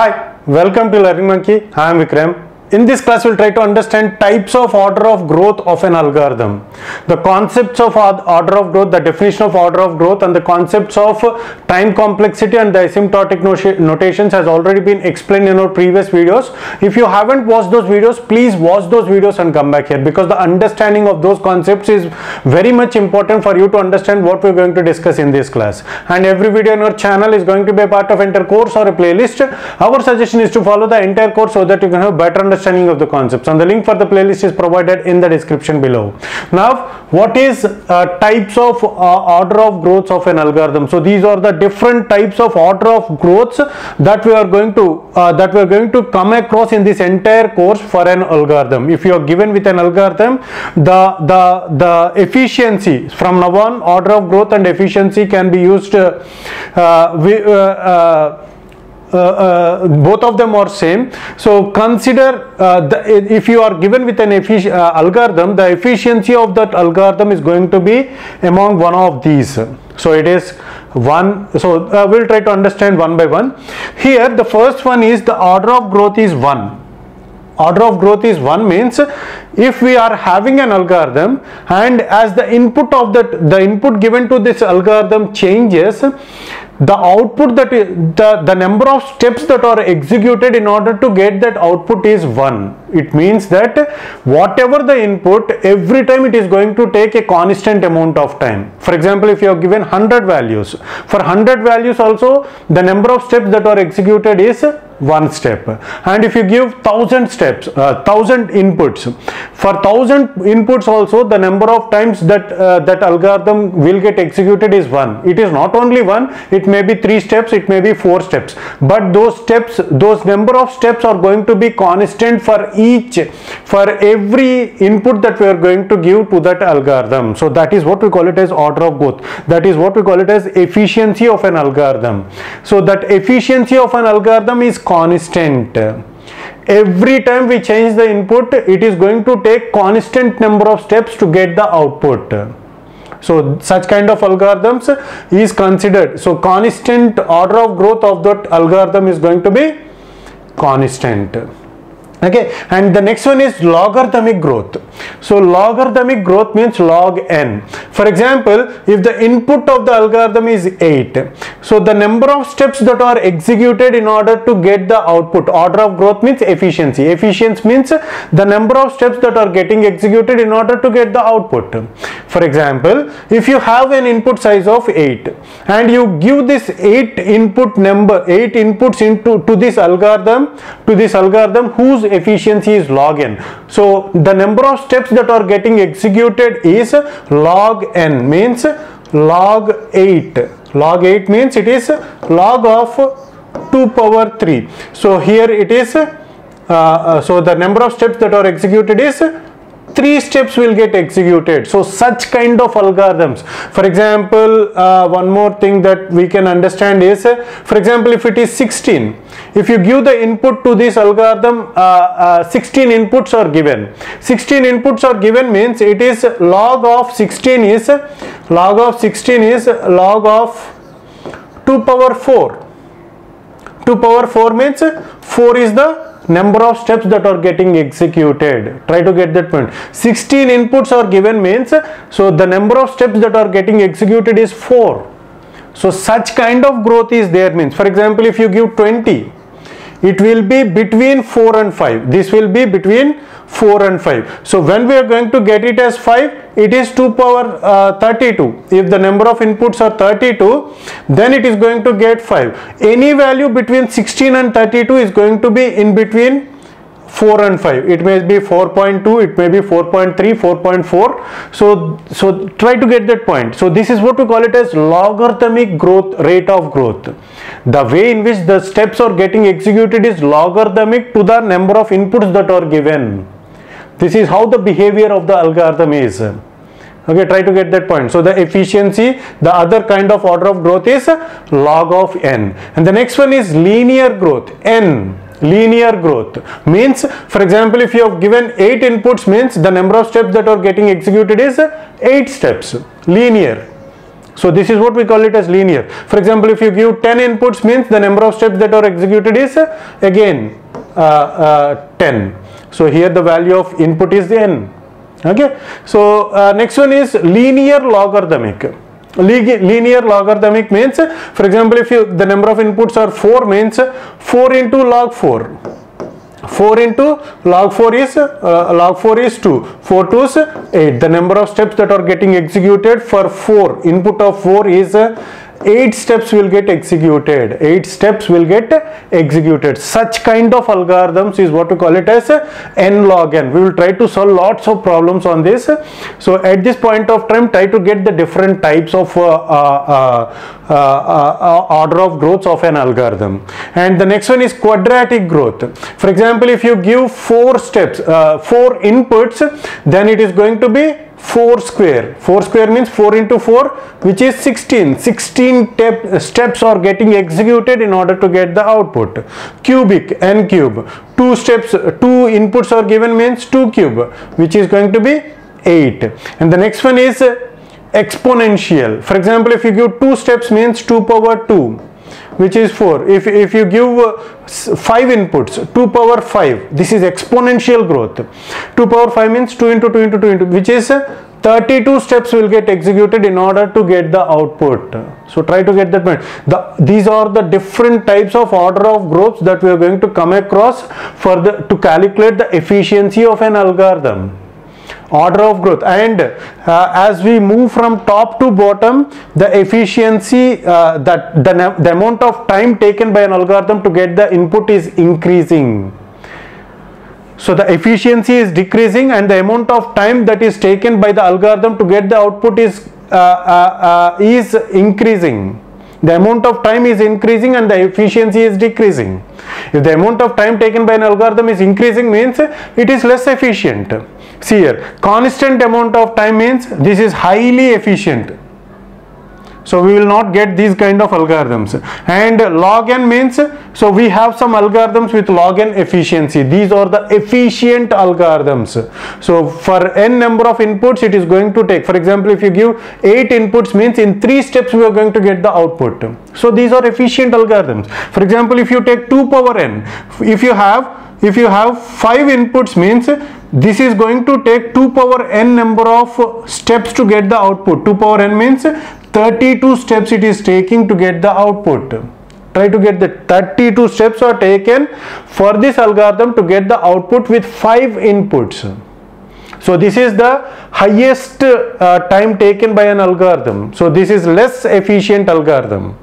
Hi, welcome to Learning Monkey. I am Vikram. In this class, we'll try to understand types of order of growth of an algorithm, the concepts of order of growth, the definition of order of growth, and the concepts of time complexity and the asymptotic notations has already been explained in our previous videos. If you haven't watched those videos, please watch those videos and come back here because the understanding of those concepts is very much important for you to understand what we're going to discuss in this class. And every video in our channel is going to be a part of entire course or a playlist. Our suggestion is to follow the entire course so that you can have better understanding of the concepts. And the link for the playlist is provided in the description below. Now, what is uh, types of uh, order of growths of an algorithm? So these are the different types of order of growths that we are going to uh, that we are going to come across in this entire course for an algorithm. If you are given with an algorithm, the the the efficiency from now on order of growth and efficiency can be used. Uh, uh, we, uh, both of them are same. So consider uh, the, if you are given with an uh, algorithm the efficiency of that algorithm is going to be among one of these. So it is one so uh, we'll try to understand one by one. Here the first one is the order of growth is one. Order of growth is 1 means if we are having an algorithm and as the input of that the input given to this algorithm changes the output that i- the the number of steps that are executed in order to get that output is 1 it means that whatever the input every time it is going to take a constant amount of time. For example if you are given 100 values for 100 values also the number of steps that are executed is one step. And if you give 1000 steps uh, 1000 inputs for 1000 inputs also the number of times that uh, that algorithm will get executed is one. It is not only one it may be three steps it may be four steps. But those steps those number of steps are going to be constant for each for every input that we are going to give to that algorithm. So that is what we call it as order of growth. That is what we call it as efficiency of an algorithm. So that efficiency of an algorithm is constant. Every time we change the input it is going to take constant number of steps to get the output. So such kind of algorithms is considered. So constant order of growth of that algorithm is going to be constant okay? And the next one is logarithmic growth. So logarithmic growth means log n. For example if the input of the algorithm is 8 so the number of steps that are executed in order to get the output order of growth means efficiency. Efficiency means the number of steps that are getting executed in order to get the output. For example if you have an input size of 8 and you give this 8 input number 8 inputs into to this algorithm to this algorithm whose efficiency is log n. So the number of steps that are getting executed is log n means log 8 log 8 means it is log of 2 power 3 so here it is uh, uh, so the number of steps that are executed is three steps will get executed. So such kind of algorithms. For example uh, one more thing that we can understand is for example if it is 16 if you give the input to this algorithm uh, uh, 16 inputs are given. 16 inputs are given means it is log of 16 is log of 16 is log of 2 power 4 2 power 4 means 4 is the number of steps that are getting executed. Try to get that point. 16 inputs are given means so the number of steps that are getting executed is 4 so such kind of growth is there means for example if you give 20 it will be between 4 and 5 this will be between 4 and 5 so when we are going to get it as 5 it is 2 power uh, 32 if the number of inputs are 32 then it is going to get 5 any value between 16 and 32 is going to be in between 4 and 5 it may be 4.2 it may be 4.3 4.4 so so try to get that point. So this is what we call it as logarithmic growth rate of growth. The way in which the steps are getting executed is logarithmic to the number of inputs that are given. This is how the behavior of the algorithm is. Okay try to get that point. So the efficiency the other kind of order of growth is log of n. And the next one is linear growth n linear growth. Means for example if you have given 8 inputs means the number of steps that are getting executed is 8 steps linear. So this is what we call it as linear. For example if you give 10 inputs means the number of steps that are executed is again uh, uh, 10 so here the value of input is n. Okay? So uh, next one is linear logarithmic linear logarithmic means for example if you the number of inputs are 4 means 4 into log 4 4 into log 4 is uh, log 4 is 2 4 2 is 8 the number of steps that are getting executed for 4 input of 4 is uh, 8 steps will get executed. 8 steps will get executed. Such kind of algorithms is what we call it as n log n. We will try to solve lots of problems on this. So at this point of time try to get the different types of uh, uh, uh, uh order of growth of an algorithm. And the next one is quadratic growth. For example if you give four steps uh, four inputs then it is going to be 4 square. 4 square means 4 into 4 which is 16 16 steps are getting executed in order to get the output. Cubic n cube. Two steps two inputs are given means 2 cube which is going to be 8 and the next one is exponential. For example if you give two steps means 2 power 2 which is 4 if, if you give uh, 5 inputs 2 power 5 this is exponential growth. 2 power 5 means 2 into 2 into 2 into which is uh, 32 steps will get executed in order to get the output. So try to get that point. The these are the different types of order of growths that we are going to come across for the to calculate the efficiency of an algorithm order of growth. And uh, as we move from top to bottom the efficiency uh, that the, the amount of time taken by an algorithm to get the input is increasing. So the efficiency is decreasing and the amount of time that is taken by the algorithm to get the output is uh, uh, uh is increasing the amount of time is increasing and the efficiency is decreasing. If the amount of time taken by an algorithm is increasing means it is less efficient. See here constant amount of time means this is highly efficient so we will not get these kind of algorithms. And log n means so we have some algorithms with log n efficiency. These are the efficient algorithms. So for n number of inputs it is going to take for example if you give 8 inputs means in 3 steps we are going to get the output. So these are efficient algorithms. For example if you take 2 power n if you have if you have 5 inputs means this is going to take 2 power n number of steps to get the output. 2 power n means 32 steps it is taking to get the output. Try to get the 32 steps are taken for this algorithm to get the output with 5 inputs. So this is the highest uh, time taken by an algorithm. So this is less efficient algorithm.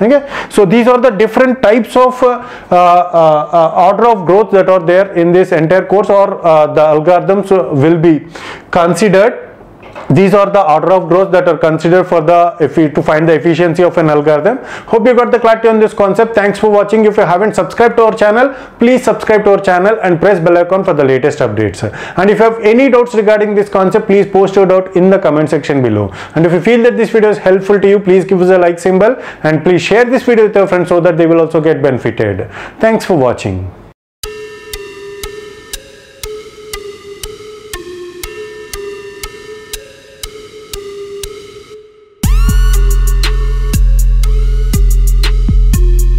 Okay? So these are the different types of uh, uh, uh, order of growth that are there in this entire course or the algorithms will be considered these are the order of growth that are considered for the to find the efficiency of an algorithm. Hope you got the clarity on this concept. Thanks for watching. If you haven't subscribed to our channel please subscribe to our channel and press bell icon for the latest updates and if you have any doubts regarding this concept please post your doubt in the comment section below. And if you feel that this video is helpful to you please give us a like symbol and please share this video with your friends so that they will also get benefited. Thanks for watching